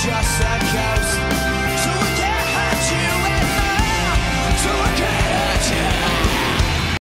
just echoes